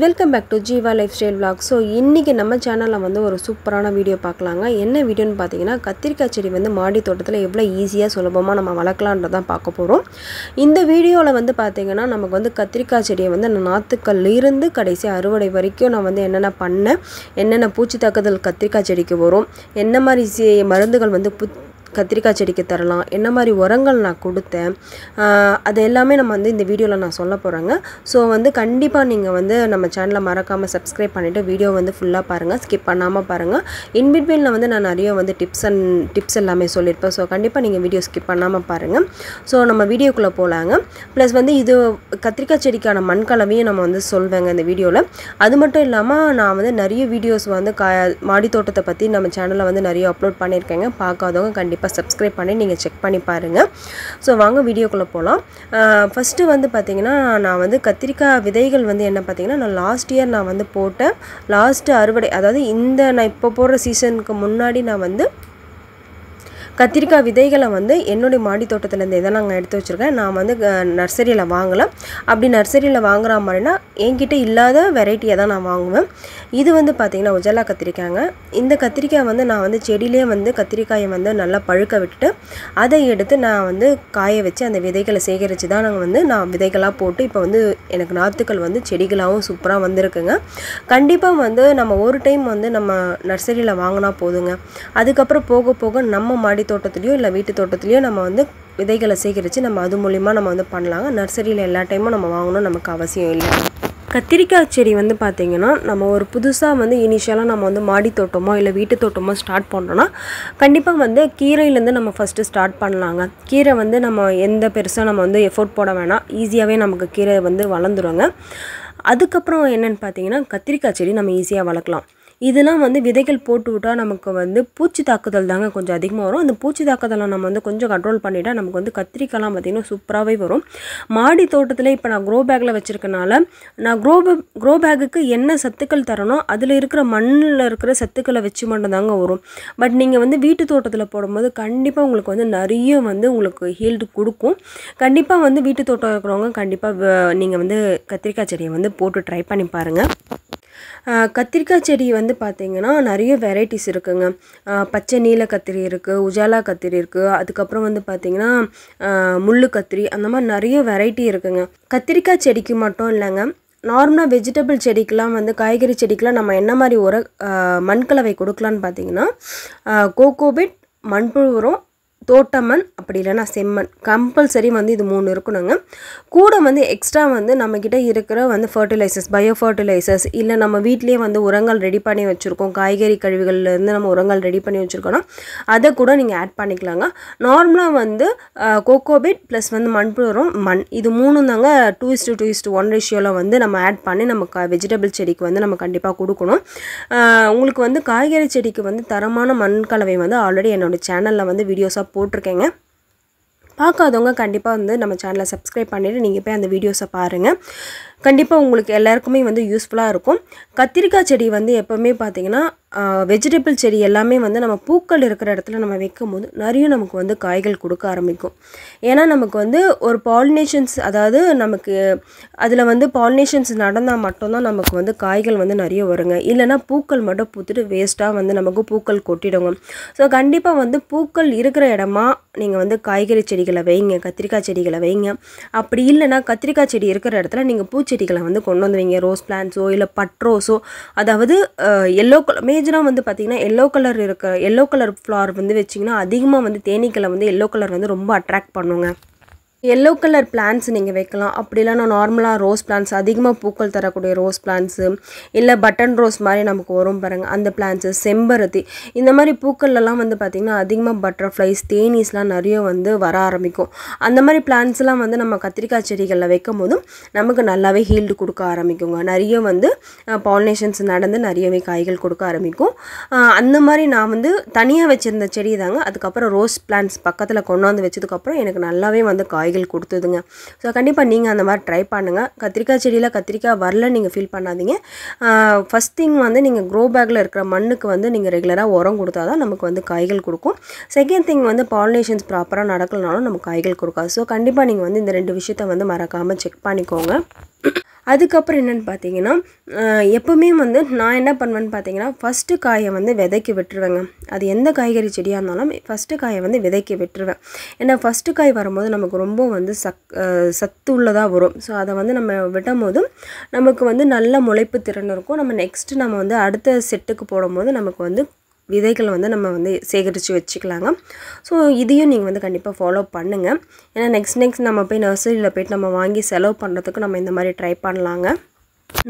Welcome back to Jeeva lifestyle vlog. So இன்றைக்கி நம்ம சேனலில் வந்து ஒரு சூப்பரான வீடியோ பார்க்கலாங்க. என்ன வீடியோன்னு பார்த்தீங்கன்னா கத்திரிக்காய் செடி வந்து மாடி தோட்டத்தில் எவ்வளோ ஈஸியாக சுலபமாக நம்ம வளர்க்கலான்றதான் பார்க்க போகிறோம் இந்த வீடியோவில் வந்து பார்த்தீங்கன்னா நமக்கு வந்து கத்திரிக்காய் செடியை வந்து நான் இருந்து கடைசி அறுவடை வரைக்கும் நான் வந்து என்னென்ன பண்ணேன் என்னென்ன பூச்சி தாக்குதல் கத்திரிக்காய் செடிக்கு வரும் என்ன மாதிரி மருந்துகள் வந்து கத்திரிக்காய் செடிக்கு தரலாம். என்ன மாதிரி உரங்கள் நான் கொடுத்தேன் அது எல்லாமே நம்ம வந்து இந்த வீடியோவில் நான் சொல்ல போகிறேங்க ஸோ வந்து கண்டிப்பாக நீங்கள் வந்து நம்ம சேனலை மறக்காமல் சப்ஸ்கிரைப் பண்ணிவிட்டு வீடியோ வந்து ஃபுல்லாக பாருங்கள் ஸ்கிப் பண்ணாமல் பாருங்கள் இன்பிட்வீனில் வந்து நான் நிறைய வந்து டிப்ஸ் அண்ட் டிப்ஸ் எல்லாமே சொல்லியிருப்பேன். ஸோ கண்டிப்பாக நீங்கள் வீடியோ ஸ்கிப் பண்ணாமல் பாருங்கள் ஸோ நம்ம வீடியோக்குள்ளே போகலாங்க ப்ளஸ் வந்து இது கத்திரிக்காய் செடிக்கான மண் கலவையும் நம்ம வந்து சொல்வேங்க இந்த வீடியோவில் அது மட்டும் இல்லாமல் நான் வந்து நிறைய வீடியோஸ் வந்து கா மாடி தோட்டத்தை பற்றி நம்ம சேனலில் வந்து நிறைய அப்லோட் பண்ணியிருக்கேங்க. பார்க்காதவங்க கண்டிப்பாக சப்ஸ்கிரைப் பண்ணி நீங்கள் செக் பண்ணி பாருங்கள் ஸோ வாங்க வீடியோக்குள்ளே போகலாம் ஃபஸ்ட்டு வந்து பார்த்திங்கன்னா நான் வந்து கத்திரிக்காய் விதைகள் வந்து என்ன பார்த்திங்கன்னா நான் லாஸ்ட் இயர் நான் வந்து போட்டேன் லாஸ்ட்டு அறுவடை அதாவது இந்த நான் இப்போ போடுற சீசனுக்கு முன்னாடி நான் வந்து கத்திரிக்காய் விதைகளை வந்து என்னுடைய மாடி தோட்டத்துலேருந்து இதை நாங்கள் எடுத்து வச்சுருக்கேன் நான் வந்து நர்சரியில் வாங்கலை அப்படி நர்சரியில் வாங்குற மாதிரினா என்கிட்ட இல்லாத வெரைட்டியை தான் நான் வாங்குவேன். இது வந்து பார்த்திங்கன்னா உஜலா கத்திரிக்காய்ங்க. இந்த கத்திரிக்காய் வந்து நான் வந்து செடியிலே வந்து கத்திரிக்காயை வந்து நல்லா பழுக்க விட்டுட்டு அதை எடுத்து நான் வந்து காய வச்சு அந்த விதைகளை சேகரித்து தான் நாங்கள் வந்து நான் விதைகளாக போட்டு இப்போ வந்து எனக்கு நாற்றுக்கள் வந்து செடிகளாகவும் சூப்பராக வந்திருக்குங்க. கண்டிப்பாக வந்து நம்ம ஒரு டைம் வந்து நம்ம நர்சரியில் வாங்கினா போதுங்க. அதுக்கப்புறம் போக போக நம்ம மாடி தோட்டத்துலேயோ இல்லை வீட்டு தோட்டத்துலேயோ நம்ம வந்து விதைகளை சேகரித்து நம்ம அது மூலிமா நம்ம வந்து பண்ணலாங்க. நர்சரியில் எல்லா டைமும் நம்ம வாங்கணும் நமக்கு அவசியம் இல்லை. கத்திரிக்காய் செடி வந்து பார்த்திங்கன்னா நம்ம ஒரு புதுசாக வந்து இனிஷியலாக நம்ம வந்து மாடி தோட்டமோ இல்லை வீட்டு தோட்டமோ ஸ்டார்ட் பண்ணோன்னா கண்டிப்பாக வந்து கீரையிலேருந்து நம்ம ஃபஸ்ட்டு ஸ்டார்ட் பண்ணலாங்க. கீரை வந்து நம்ம எந்த பெருசாக நம்ம வந்து எஃபோர்ட் போட வேணாம். ஈஸியாகவே நமக்கு கீரை வந்து வளர்ந்துருவாங்க அதுக்கப்புறம் என்னென்னு பார்த்தீங்கன்னா கத்திரிக்காய் செடி நம்ம ஈஸியாக வளர்க்கலாம். இதெல்லாம் வந்து விதைகள் போட்டு விட்டால் நமக்கு வந்து பூச்சி தாக்குதல் தாங்க கொஞ்சம் அதிகமாக வரும். அந்த பூச்சி தாக்குதலை நம்ம வந்து கொஞ்சம் கண்ட்ரோல் பண்ணிவிட்டால் நமக்கு வந்து கத்திரிக்காய்லாம் பார்த்திங்கன்னா சூப்பராகவே வரும். மாடி தோட்டத்தில் இப்போ நான் க்ரோ பேக்கில் வச்சுருக்கனால நான் க்ரோ க்ரோ பேக்குக்கு என்ன சத்துக்கள் தரணும் அதில் இருக்கிற மண்ணில் இருக்கிற சத்துக்களை வச்சு மட்டும் தாங்க வரும். பட் நீங்கள் வந்து வீட்டு தோட்டத்தில் போடும்போது கண்டிப்பாக உங்களுக்கு வந்து நிறைய வந்து உங்களுக்கு ஹீல்டு கொடுக்கும். கண்டிப்பாக வந்து வீட்டு தோட்டம் இருக்கிறவங்க கண்டிப்பாக நீங்கள் வந்து கத்திரிக்காய் செடியை வந்து போட்டு ட்ரை பண்ணி பாருங்கள் கத்திரிக்காய் செடி வந்து பார்த்திங்கன்னா நிறைய வெரைட்டிஸ் இருக்குங்க. பச்சை நீல கத்திரி இருக்குது உஜாலா கத்திரி இருக்குது அதுக்கப்புறம் வந்து பார்த்திங்கன்னா முள்ளு கத்திரி அந்த மாதிரி நிறைய வெரைட்டி இருக்குங்க. கத்திரிக்காய் செடிக்கு மட்டும் இல்லைங்க. நார்மலாக வெஜிடபிள் செடிக்கெலாம் வந்து காய்கறி செடிக்கெலாம் நம்ம என்ன மாதிரி உர மண்கலவை கொடுக்கலான்னு பார்த்தீங்கன்னா கோகோபிட் மண்புழு உரம் தோட்டமண் அப்படி இல்லைன்னா செம்மண். கம்பல்சரி வந்து இது மூணு இருக்கணுங்க. கூட வந்து எக்ஸ்ட்ரா வந்து நம்மக்கிட்ட இருக்கிற வந்து ஃபர்டிலைசர்ஸ் பயோ ஃபர்டிலைசர்ஸ் இல்லை நம்ம வீட்லேயே வந்து உரங்கள் ரெடி பண்ணி வச்சுருக்கோம். காய்கறி கழிவுகள்லேருந்து நம்ம உரங்கள் ரெடி பண்ணி வச்சுருக்கோன்னா அதை கூட நீங்கள் ஆட் பண்ணிக்கலாங்க. நார்மலாக வந்து கோகோபிட் ப்ளஸ் வந்து மண்புழு உரம் மண். இது மூணும் தாங்க two is to two is to one ரேஷியோவில் வந்து நம்ம ஆட் பண்ணி நம்ம க வெஜிடபிள் செடிக்கு வந்து நம்ம கண்டிப்பாக கொடுக்கணும். உங்களுக்கு வந்து காய்கறி செடிக்கு வந்து தரமான மண் கலவை வந்து ஆல்ரெடி என்னோடய சேனலில் வந்து வீடியோஸாக போட்டிருக்கேங்க. பார்க்காதவங்க கண்டிப்பாக வந்து நம்ம சேனலை சப்ஸ்கிரைப் பண்ணிவிட்டு நீங்கள் போய் அந்த வீடியோஸை பாருங்கள் கண்டிப்பாக உங்களுக்கு எல்லாருக்குமே வந்து யூஸ்ஃபுல்லாக இருக்கும். கத்திரிக்காய் செடி வந்து எப்போவுமே பார்த்திங்கன்னா வெஜிடபிள் செடி எல்லாமே வந்து நம்ம பூக்கள் இருக்கிற இடத்துல நம்ம வைக்கும் போது நிறைய நமக்கு வந்து காய்கள் கொடுக்க ஆரம்பிக்கும். ஏன்னா நமக்கு வந்து ஒரு பாலினேஷன்ஸ் அதாவது நமக்கு அதில் வந்து பாலினேஷன்ஸ் நடந்தால் மட்டும்தான் நமக்கு வந்து காய்கள் வந்து நிறைய வருங்க. இல்லைனா பூக்கள் மட்டும் பூத்துட்டு வேஸ்ட்டாக வந்து நமக்கு பூக்கள் கொட்டிடுங்க. ஸோ கண்டிப்பாக வந்து பூக்கள் இருக்கிற இடமா நீங்கள் வந்து காய்கறி செடிகளை வைங்க கத்திரிக்காய் செடிகளை வைங்க. அப்படி இல்லைனா கத்திரிக்காய் செடி இருக்கிற இடத்துல நீங்கள் பூ பூச்செடிகளை வந்து கொண்டு வந்து வைங்க ரோஸ் பிளான்ஸோ இல்லை பட்ரோஸோ அதாவது எல்லோ கலர் மேஜராக வந்து பார்த்திங்கன்னா எல்லோ கலர் இருக்க எல்லோ கலர் ஃப்ளார் வந்து வச்சிங்கன்னா அதிகமாக வந்து தேனீக்களை வந்து எல்லோ கலர் வந்து ரொம்ப அட்ராக்ட் பண்ணுங்க. எல்லோ கலர் பிளான்ஸ் நீங்கள் வைக்கலாம். அப்படிலாம் நான் நார்மலாக ரோஸ் பிளான்ஸ் அதிகமாக பூக்கள் தரக்கூடிய ரோஸ் பிளான்ஸு இல்லை பட்டன் ரோஸ் மாதிரி நமக்கு வரும் பாருங்கள் அந்த பிளான்ஸு செம்பருத்தி. இந்த மாதிரி பூக்கள்லாம் வந்து பார்த்திங்கன்னா அதிகமாக பட்டர்ஃப்ளைஸ் தேனீஸ்லாம் நிறைய வந்து வர ஆரம்பிக்கும். அந்த மாதிரி பிளான்ஸ்லாம் வந்து நம்ம கத்திரிக்காய் செடிகளில் வைக்கும் போதும் நமக்கு நல்லாவே ஹீல்டு கொடுக்க ஆரம்பிக்குங்க. நிறைய வந்து பாலினேஷன்ஸ் நடந்து நிறையவே காய்கள் கொடுக்க ஆரம்பிக்கும். அந்த மாதிரி நான் வந்து தனியாக வச்சுருந்த செடி தாங்க அதுக்கப்புறம் ரோஸ் பிளான்ஸ் பக்கத்தில் கொண்டாந்து வச்சதுக்கப்புறம் எனக்கு நல்லாவே வந்து காய் காய்கள் கொடுத்ததுங்க. ஸோ கண்டிப்பாக நீங்கள் அந்த மாதிரி ட்ரை பண்ணுங்கள் கத்திரிக்காய் செடியில் கத்திரிக்காய் வரல நீங்கள் ஃபீல் பண்ணாதீங்க. ஃபஸ்ட் திங் வந்து நீங்கள் க்ரோ பேக்கில் இருக்கிற மண்ணுக்கு வந்து நீங்கள் ரெகுலராக உரம் கொடுத்தா தான் நமக்கு வந்து காய்கள் கொடுக்கும். செகண்ட் திங் வந்து பாலினேஷன்ஸ் ப்ராப்பராக நடக்கலனாலும் நமக்கு காய்கள் கொடுக்காது. ஸோ கண்டிப்பாக நீங்கள் வந்து இந்த ரெண்டு விஷயத்த வந்து மறக்காமல் செக் பண்ணிக்கோங்க. அதுக்கப்புறம் என்னென்னு பார்த்தீங்கன்னா எப்போவுமே வந்து நான் என்ன பண்ணுவேன்னு பார்த்தீங்கன்னா ஃபஸ்ட்டு காயை வந்து விதைக்கு விட்டுருவேங்க. அது எந்த காய்கறி செடியாக இருந்தாலும் ஃபஸ்ட்டு காயை வந்து விதைக்கு விட்டுருவேன். ஏன்னா ஃபஸ்ட்டு காய் வரும்போது நமக்கு ரொம்ப வந்து சக் சத்து உள்ளதாக வரும். ஸோ அதை வந்து நம்ம விடும் போது நமக்கு வந்து நல்ல முளைப்பு திறன் இருக்கும். நம்ம நெக்ஸ்ட்டு நம்ம வந்து அடுத்த செட்டுக்கு போடும்போது நமக்கு வந்து விதைகள் வந்து நம்ம வந்து சேகரித்து வச்சுக்கலாங்க. ஸோ இதையும் நீங்கள் வந்து கண்டிப்பாக ஃபாலோ பண்ணுங்கள் ஏன்னா நெக்ஸ்ட் நெக்ஸ்ட் நம்ம போய் நர்சரியில் போய்ட்டு நம்ம வாங்கி செலவு பண்ணுறதுக்கு நம்ம இந்த மாதிரி ட்ரை பண்ணலாங்க.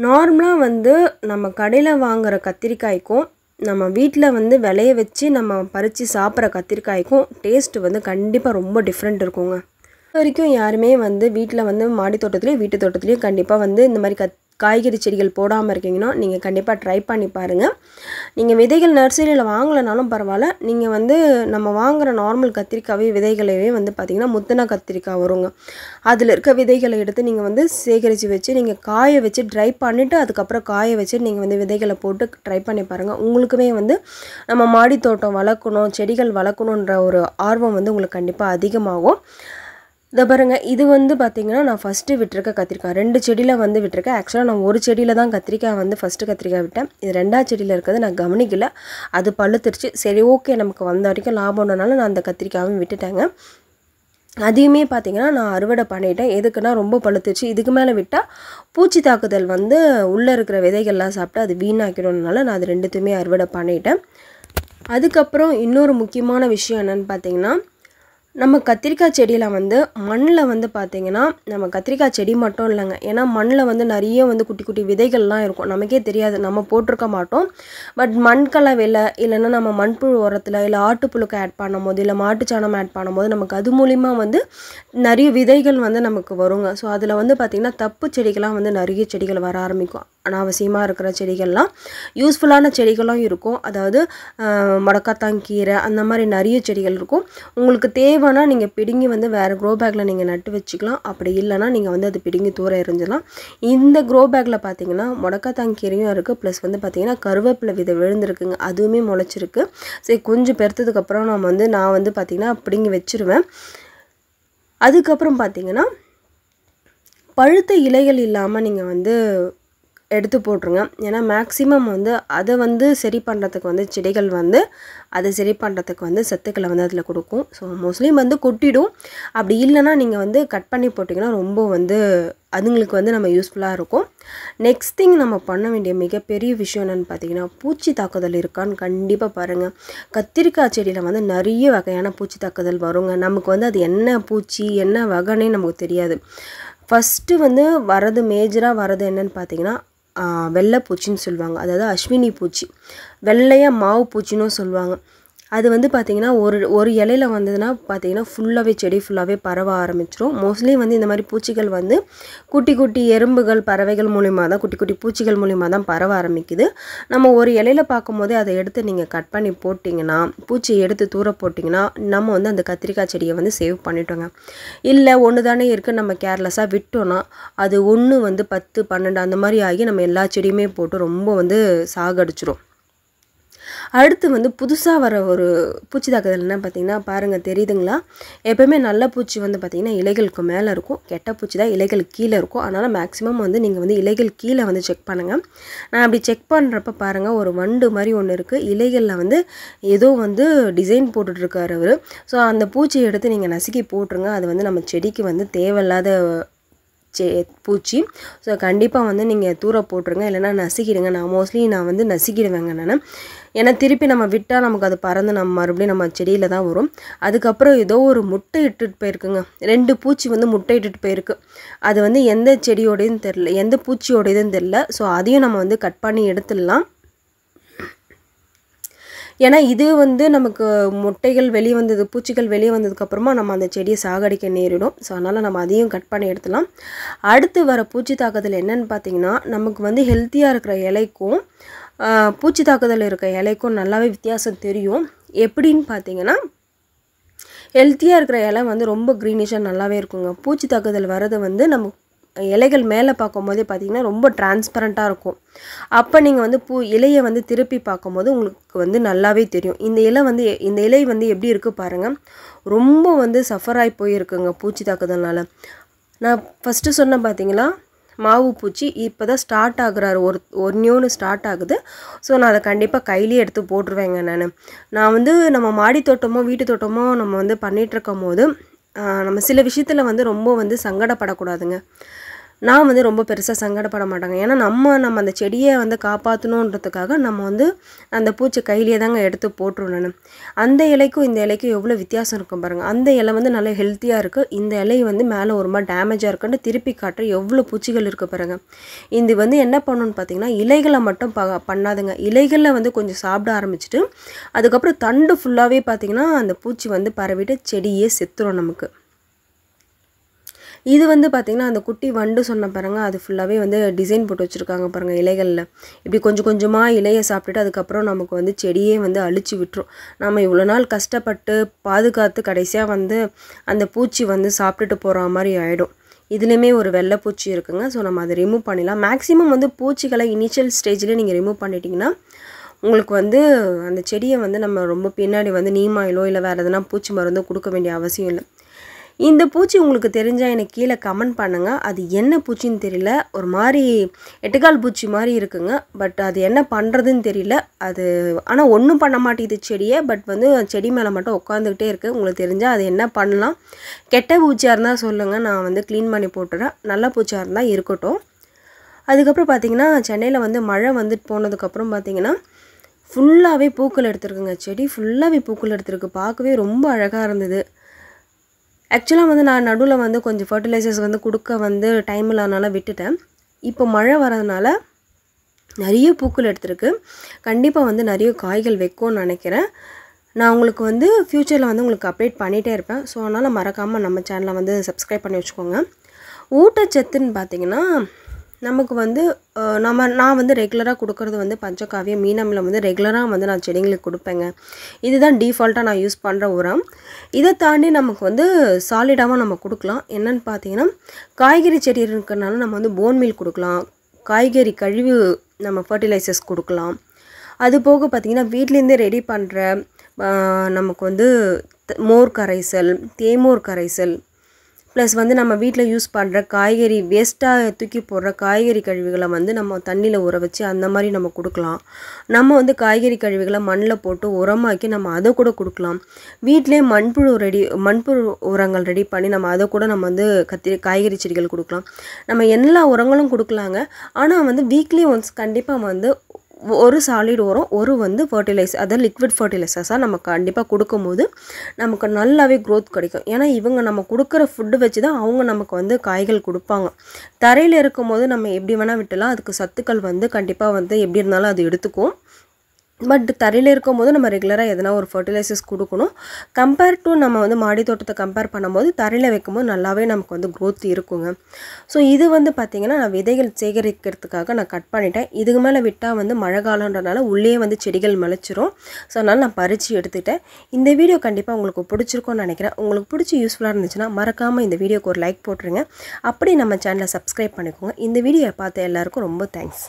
நார்மலாக வந்து நம்ம கடையில் வாங்குகிற கத்திரிக்காய்க்கும் நம்ம வீட்டில் வந்து விளைய வச்சு நம்ம பறித்து சாப்பிட்ற கத்திரிக்காய்க்கும் டேஸ்ட்டு வந்து கண்டிப்பாக ரொம்ப டிஃப்ரெண்ட் இருக்குங்க. இது வரைக்கும் யாருமே வந்து வீட்டில் வந்து மாடி தோட்டத்துலேயும் வீட்டு தோட்டத்துலேயும் கண்டிப்பாக வந்து இந்த மாதிரி கத் காய்கறி செடிகள் போடாமல் இருக்கீங்கன்னா நீங்கள் கண்டிப்பாக ட்ரை பண்ணி பாருங்கள் நீங்கள் விதைகள் நர்சரியில் வாங்கலைனாலும் பரவாயில்ல. நீங்கள் வந்து நம்ம வாங்குகிற நார்மல் கத்திரிக்காவே விதைகளையே வந்து பார்த்திங்கன்னா முத்தனா கத்திரிக்காய் வருங்க. அதில் இருக்க விதைகளை எடுத்து நீங்கள் வந்து சேகரித்து வச்சு நீங்கள் காய வச்சு ட்ரை பண்ணிவிட்டு அதுக்கப்புறம் காய வச்சு நீங்கள் வந்து விதைகளை போட்டு ட்ரை பண்ணி பாருங்கள் உங்களுக்குமே வந்து நம்ம மாடி தோட்டம் வளர்க்கணும் செடிகள் வளர்க்கணுன்ற ஒரு ஆர்வம் வந்து உங்களுக்கு கண்டிப்பாக அதிகமாகும். இதை பாருங்கள் இது வந்து பார்த்திங்கன்னா நான் ஃபஸ்ட்டு விட்டுருக்க கத்திரிக்காய். ரெண்டு செடியில் வந்து விட்டுருக்கேன். ஆக்சுவலாக நான் ஒரு செடியில் தான் கத்திரிக்காய் வந்து ஃபஸ்ட்டு கத்திரிக்காய் விட்டேன். இது ரெண்டாவது செடியில் இருக்கிறது நான் கவனிக்கல. அது பழுத்துருச்சு. சரி ஓகே நமக்கு வந்த வரைக்கும் லாபம்னால நான் அந்த கத்திரிக்காயும் விட்டுட்டேங்க. அதையுமே பார்த்திங்கன்னா நான் அறுவடை பண்ணிட்டேன். எதுக்குன்னா ரொம்ப பழுத்துச்சு இதுக்கு மேலே விட்டால் பூச்சி தாக்குதல் வந்து உள்ளே இருக்கிற விதைகள்லாம் சாப்பிட்டு அது வீணாக்கிடணுனால நான் அது ரெண்டுத்தையுமே அறுவடை பண்ணிட்டேன். அதுக்கப்புறம் இன்னொரு முக்கியமான விஷயம் என்னென்னு பார்த்தீங்கன்னா நம்ம கத்திரிக்காய் செடியில் வந்து மண்ணில் வந்து பார்த்திங்கன்னா நம்ம கத்திரிக்காய் செடி மட்டும் இல்லைங்க. ஏன்னா மண்ணில் வந்து நிறைய வந்து குட்டி குட்டி விதைகள்லாம் இருக்கும். நமக்கே தெரியாது. நம்ம போட்டிருக்க மாட்டோம். பட் மண்கலை விலை இல்லைன்னா நம்ம மண்புழு உரத்தில் இல்லை ஆட்டுப்புழுக்கு ஆட் பண்ணும்போது இல்லை மாட்டுச்சாணம் ஆட் பண்ணும்போது நமக்கு அது மூலிமா வந்து நிறைய விதைகள் வந்து நமக்கு வருங்க. ஸோ அதில் வந்து பார்த்திங்கன்னா தப்பு செடிகள்லாம் வந்து நிறைய செடிகள் வர ஆரம்பிக்கும். அனாவசியமாக இருக்கிற செடிகள்லாம் யூஸ்ஃபுல்லான செடிகளும் இருக்கும். அதாவது ஆஹ், முடக்கத்தாங்கீரை அந்த மாதிரி நிறைய செடிகள் இருக்கும். உங்களுக்கு தேவை வேணால் நீங்கள் பிடுங்கி வந்து வேறு க்ரோ பேக்கில் நீங்கள் நட்டு வச்சுக்கலாம். அப்படி இல்லைன்னா நீங்கள் வந்து அது பிடுங்கி தூர எரிஞ்சிடலாம் இந்த க்ரோ பேக்கில் பார்த்தீங்கன்னா முடக்கத்தாங்கீரையும் இருக்குது ப்ளஸ் வந்து பார்த்தீங்கன்னா கருவேப்பிலை விதை விழுந்திருக்குங்க. அதுவுமே முளைச்சிருக்கு. சரி கொஞ்சம் பெருத்ததுக்கப்புறம் நம்ம வந்து நான் வந்து பார்த்திங்கன்னா பிடுங்கி வச்சிருவேன். அதுக்கப்புறம் பார்த்தீங்கன்னா பழுத்த இலைகள் இல்லாமல் நீங்கள் வந்து எடுத்து போட்டுருங்க. ஏன்னா மேக்ஸிமம் வந்து அதை வந்து சரி பண்ணுறதுக்கு வந்து செடிகள் வந்து அதை சரி பண்ணுறதுக்கு வந்து சத்துக்களை வந்து அதில் கொடுக்கும். ஸோ மோஸ்ட்லி வந்து கொட்டிடும். அப்படி இல்லைன்னா நீங்கள் வந்து கட் பண்ணி போட்டிங்கன்னா ரொம்ப வந்து அதுங்களுக்கு வந்து நம்ம யூஸ்ஃபுல்லாக இருக்கும். நெக்ஸ்ட் திங் நம்ம பண்ண வேண்டிய மிகப்பெரிய விஷயம் என்னென்னு பார்த்தீங்கன்னா பூச்சி தாக்குதல் இருக்கான்னு கண்டிப்பாக பாருங்கள் கத்திரிக்காய் செடியில் வந்து நிறைய வகையான பூச்சி தாக்குதல் வருங்க. நமக்கு வந்து அது என்ன பூச்சி என்ன வகைன்னே நமக்கு தெரியாது. ஃபஸ்ட்டு வந்து வரது மேஜராக வரது என்னன்னு பார்த்தீங்கன்னா வெள்ளை பூச்சின்னு சொல்லுவாங்க. அதாவது அஸ்வினி பூச்சி. வெள்ளையாக மாவு பூச்சின்னு சொல்லுவாங்க. அது வந்து பார்த்திங்கன்னா ஒரு ஒரு இலையில வந்ததுன்னா பார்த்திங்கன்னா ஃபுல்லாகவே செடி ஃபுல்லாகவே பரவ ஆரம்பிச்சிடும் மோஸ்ட்லி வந்து இந்த மாதிரி பூச்சிகள் வந்து குட்டி குட்டி எறும்புகள் பறவைகள் மூலிமா தான் குட்டி குட்டி பூச்சிகள் மூலிமா தான் பரவ ஆரம்பிக்குது. நம்ம ஒரு இலையில பார்க்கும்போதே அதை எடுத்து நீங்கள் கட் பண்ணி போட்டிங்கன்னா பூச்சியை எடுத்து தூர போட்டிங்கன்னா நம்ம வந்து அந்த கத்திரிக்காய் செடியை வந்து சேவ் பண்ணிட்டோங்க. இல்லை ஒன்று தானே இருக்குது நம்ம கேர்லெஸ்ஸாக விட்டோன்னா அது ஒன்று வந்து பத்து பன்னெண்டு அந்த மாதிரி ஆகி நம்ம எல்லா செடியுமே போட்டு ரொம்ப வந்து சாகடிச்சிரும். அடுத்து வந்து புதுசாக வர ஒரு பூச்சி தாக்குதல் என்ன பார்த்தீங்கன்னா பாருங்கள் தெரியுதுங்களா? எப்போவுமே நல்ல பூச்சி வந்து பார்த்திங்கன்னா இலைகளுக்கு மேலே இருக்கும். கெட்ட பூச்சி தான் இலைகள் கீழே இருக்கும். அதனால் மேக்ஸிமம் வந்து நீங்கள் வந்து இலைகள் கீழே வந்து செக் பண்ணுங்கள் நான் அப்படி செக் பண்ணுறப்ப பாருங்கள் ஒரு வண்டு மாதிரி ஒன்று இருக்குது இலைகளில் வந்து ஏதோ வந்து டிசைன் போட்டுட்ருக்காரு அவர். ஸோ அந்த பூச்சியை எடுத்து நீங்கள் நசுக்கி போட்டுருங்க. அது வந்து நம்ம செடிக்கு வந்து தேவையில்லாத செ பூச்சி. ஸோ கண்டிப்பாக வந்து நீங்கள் தூர போட்டுருங்க. இல்லைன்னா நசுக்கிடுங்க. நான் மோஸ்ட்லி நான் வந்து நசுக்கிடுவேங்க நான். ஏன்னா திருப்பி நம்ம விட்டால் நமக்கு அது பறந்து நம்ம மறுபடியும் நம்ம செடியில் தான் வரும். அதுக்கப்புறம் ஏதோ ஒரு முட்டை இட்டுட்டு போயிருக்குங்க. ரெண்டு பூச்சி வந்து முட்டை இட்டுட்டு போயிருக்கு. அது வந்து எந்த செடியோடையும் தெரில எந்த பூச்சியோடையதுன்னு தெரில ஸோ அதையும் நம்ம வந்து கட் பண்ணி எடுத்துடலாம். ஏன்னா இது வந்து நமக்கு முட்டைகள் வெளியே வந்தது பூச்சிகள் வெளியே வந்ததுக்கப்புறமா நம்ம அந்த செடியை சாகடிக்க நேரிடும். ஸோ அதனால் நம்ம அதையும் கட் பண்ணி எடுத்துலாம் அடுத்து வர பூச்சி தாக்கத்தில் என்னன்னு பார்த்தீங்கன்னா நமக்கு வந்து ஹெல்த்தியாக இருக்கிற இலைக்கும் பூச்சி தாக்குதல் இருக்க இலைக்கும் நல்லாவே வித்தியாசம் தெரியும். எப்படின்னு பார்த்தீங்கன்னா ஹெல்த்தியாக இருக்கிற இலை வந்து ரொம்ப க்ரீனிஷாக நல்லாவே இருக்குங்க. பூச்சி தாக்குதல் வர்றது வந்து நம்ம இலைகள் மேலே பார்க்கும்போதே பார்த்தீங்கன்னா ரொம்ப டிரான்ஸ்பரண்ட்டாக இருக்கும். அப்போ நீங்கள் வந்து பூ இலையை வந்து திருப்பி பார்க்கும்போது உங்களுக்கு வந்து நல்லாவே தெரியும். இந்த இலை வந்து இந்த இலை வந்து எப்படி இருக்குது பாருங்கள் ரொம்ப வந்து சஃபர் ஆகி போயிருக்குங்க பூச்சி தாக்குதல்னால. நான் ஃபஸ்ட்டு சொன்னேன் பார்த்தீங்களா மாவு பூச்சி இப்போ தான் ஸ்டார்ட் ஆகுறாரு. ஒரு ஒன்றியோன்னு ஸ்டார்ட் ஆகுது. ஸோ நான் அதை கண்டிப்பாக கையிலேயே எடுத்து போட்டுருவேங்க நான். நான் வந்து நம்ம மாடி தோட்டமோ வீட்டு தோட்டமோ நம்ம வந்து பண்ணிகிட்ருக்கும் போது நம்ம சில விஷயத்தில் வந்து ரொம்ப வந்து சங்கடப்படக்கூடாதுங்க. நான் வந்து ரொம்ப பெருசாக சங்கடப்பட மாட்டாங்க. ஏன்னா நம்ம நம்ம அந்த செடியை வந்து காப்பாற்றணுன்றதுக்காக நம்ம வந்து அந்த பூச்சி கையிலேயே தாங்க எடுத்து போட்டுருணும் அந்த இலைக்கும் இந்த இலைக்கும் எவ்வளோ வித்தியாசம் இருக்கும் பாருங்கள் அந்த இலை வந்து நல்லா ஹெல்த்தியாக இருக்குது இந்த இலை வந்து மேலே ஒரு மாதிரி டேமேஜாக இருக்குன்னு திருப்பி காட்டுற எவ்வளோ பூச்சிகள் இருக்குது பாருங்க. இது வந்து என்ன பண்ணணும்னு பார்த்தீங்கன்னா இலைகளை மட்டும் ப பண்ணாதுங்க. இலைகளில் வந்து கொஞ்சம் சாப்பிட ஆரம்பிச்சிட்டு அதுக்கப்புறம் தண்டு ஃபுல்லாகவே பார்த்திங்கன்னா அந்த பூச்சி வந்து பரவிட்டு செடியே செத்துரும் நமக்கு. இது வந்து பார்த்திங்கன்னா அந்த குட்டி வண்டு சொன்ன பாருங்கள் அது ஃபுல்லாகவே வந்து டிசைன் போட்டு வச்சுருக்காங்க பாருங்கள் இலைகளில். இப்படி கொஞ்சம் கொஞ்சமாக இலையை சாப்பிட்டுட்டு அதுக்கப்புறம் நமக்கு வந்து செடியே வந்து அழிச்சு விட்டுரும். நம்ம இவ்வளோ நாள் கஷ்டப்பட்டு பாதுகாத்து கடைசியாக வந்து அந்த பூச்சி வந்து சாப்பிட்டுட்டு போகிற மாதிரி ஆகிடும் இதுலேயுமே ஒரு வெள்ளை பூச்சி இருக்குங்க. ஸோ நம்ம அதை ரிமூவ் பண்ணிடலாம். மேக்ஸிமம் வந்து பூச்சிகளை இனிஷியல் ஸ்டேஜ்லேயே நீங்கள் ரிமூவ் பண்ணிட்டீங்கன்னா உங்களுக்கு வந்து அந்த செடியை வந்து நம்ம ரொம்ப பின்னாடி வந்து நீமாயிலோ இல்லை வேறு எதனா பூச்சி மருந்தோ கொடுக்க வேண்டிய அவசியம் இல்லை. இந்த பூச்சி உங்களுக்கு தெரிஞ்சால் எனக்கு கீழே கமெண்ட் பண்ணுங்கள் அது என்ன பூச்சின்னு தெரியல. ஒரு மாதிரி எட்டுக்கால் பூச்சி மாதிரி இருக்குங்க. பட் அது என்ன பண்ணுறதுன்னு தெரியல. அது ஆனால் ஒன்றும் பண்ண மாட்டேங்குது செடியை. பட் வந்து செடி மேலே மட்டும் உட்காந்துக்கிட்டே இருக்குது உங்களுக்கு தெரிஞ்சால் அது என்ன பண்ணலாம். கெட்ட பூச்சியாக இருந்தால் சொல்லுங்கள் நான் வந்து க்ளீன் பண்ணி போட்டுறேன். நல்ல பூச்சியாக இருந்தால் இருக்கட்டும். அதுக்கப்புறம் பார்த்தீங்கன்னா சென்னையில் வந்து மழை வந்துட்டு போனதுக்கப்புறம் பார்த்திங்கன்னா ஃபுல்லாகவே பூக்கள் எடுத்துருக்குங்க. செடி ஃபுல்லாகவே பூக்கள் எடுத்துருக்கு. பார்க்கவே ரொம்ப அழகாக இருந்தது. ஆக்சுவலாக வந்து நான் நடுவில் வந்து கொஞ்சம் ஃபர்டிலைசர்ஸ் வந்து கொடுக்க வந்து டைம் இல்லாதனால விட்டுட்டேன். இப்போ மழை வரதுனால நிறைய பூக்கள் எடுத்திருக்கு. கண்டிப்பாக வந்து நிறைய காய்கள் வைக்கும்னு நினைக்கிறேன். நான் உங்களுக்கு வந்து ஃப்யூச்சரில் வந்து உங்களுக்கு அப்டேட் பண்ணிகிட்டே இருப்பேன். ஸோ அதனால் மறக்காமல் நம்ம சேனலை வந்து சப்ஸ்கிரைப் பண்ணி வச்சுக்கோங்க. ஊட்டச்சத்துன்னு பார்த்தீங்கன்னா நமக்கு வந்து நம்ம நான் வந்து ரெகுலராக கொடுக்கறது வந்து பஞ்சகாவியம் மீனமில் வந்து ரெகுலராக வந்து நான் செடிங்களுக்கு கொடுப்பேங்க. இதுதான் டிஃபால்ட்டாக நான் யூஸ் பண்ணுற உரம். இதை தாண்டி நமக்கு வந்து சாலிடாகவும் நம்ம கொடுக்கலாம். என்னன்னு பார்த்தீங்கன்னா காய்கறி செடி இருக்கிறனால நம்ம வந்து போன் மீல் கொடுக்கலாம். காய்கறி கழிவு நம்ம ஃபர்டிலைசர்ஸ் கொடுக்கலாம். அது போக பார்த்திங்கன்னா வீட்லேருந்தே ரெடி பண்ணுற நமக்கு வந்து மோர் கரைசல் தேமோர் கரைசல் ப்ளஸ் வந்து நம்ம வீட்டில் யூஸ் பண்ணுற காய்கறி வேஸ்ட்டாக தூக்கி போடுற காய்கறி கழிவுகளை வந்து நம்ம தண்ணியில் ஊற வச்சு அந்த மாதிரி நம்ம கொடுக்கலாம். நம்ம வந்து காய்கறி கழிவுகளை மண்ணில் போட்டு உரமாக்கி நம்ம அதை கூட கொடுக்கலாம். வீட்டிலே மண்புழு ரெடி மண்புழு உரங்கள் ரெடி பண்ணி நம்ம அதை கூட நம்ம வந்து கத்திரி காய்கறி செடிகள் கொடுக்கலாம். நம்ம எல்லா உரங்களும் கொடுக்கலாங்க. ஆனால் வந்து வீக்லி ஒன்ஸ் கண்டிப்பாக வந்து ஒரு சாலிட் உரம் ஒரு வந்து ஃபர்டிலைசர் அதாவது லிக்விட் ஃபர்டிலைசர்ஸாக நம்ம கண்டிப்பாக கொடுக்கும்போது நமக்கு நல்லாவே க்ரோத் கிடைக்கும். ஏன்னா இவங்க நம்ம கொடுக்குற ஃபுட்டு வச்சு தான் அவங்க நமக்கு வந்து காய்கள் கொடுப்பாங்க. தரையில் இருக்கும்போது நம்ம எப்படி வேணால் விட்டலாம் அதுக்கு சத்துக்கள் வந்து கண்டிப்பாக வந்து எப்படி இருந்தாலும் அது எடுத்துக்கும் பட் தரையில் இருக்கும்போது நம்ம ரெகுலராக எதனா ஒரு ஃபர்டிலைசர்ஸ் கொடுக்கணும். கம்பேர் டு நம்ம வந்து மாடி தோட்டத்தை கம்பேர் பண்ணும்போது தரையில் வைக்கும்போது நல்லாவே நமக்கு வந்து க்ரோத் இருக்குங்க. ஸோ இது வந்து பார்த்திங்கன்னா நான் விதைகள் சேகரிக்கிறதுக்காக நான் கட் பண்ணிட்டேன். இதுக்கு மேலே விட்டால் வந்து மழை காலன்றனால உள்ளே வந்து செடிகள் முளைச்சிரும் ஸோ அதனால் நான் பறித்து எடுத்துட்டேன். இந்த வீடியோ கண்டிப்பாக உங்களுக்கு பிடிச்சிருக்கும்னு நினைக்கிறேன். உங்களுக்கு பிடிச்சி யூஸ்ஃபுல்லாக இருந்துச்சுன்னா மறக்காமல் இந்த வீடியோக்கு ஒரு லைக் போட்டுருங்க. அப்படி நம்ம சேனலை சப்ஸ்கிரைப் பண்ணிக்கோங்க. இந்த வீடியோவை பார்த்த எல்லாருக்கும் ரொம்ப தேங்க்ஸ்